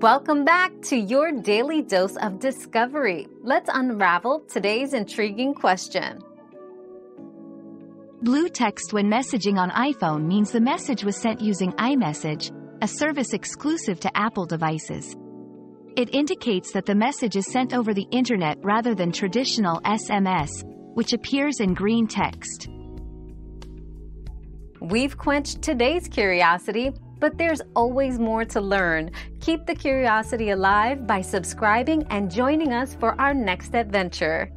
Welcome back to your daily dose of discovery. Let's unravel today's intriguing question. Blue text when messaging on iPhone means the message was sent using iMessage, a service exclusive to Apple devices. It indicates that the message is sent over the internet rather than traditional SMS, which appears in green text. We've quenched today's curiosity, but there's always more to learn. Keep the curiosity alive by subscribing and joining us for our next adventure.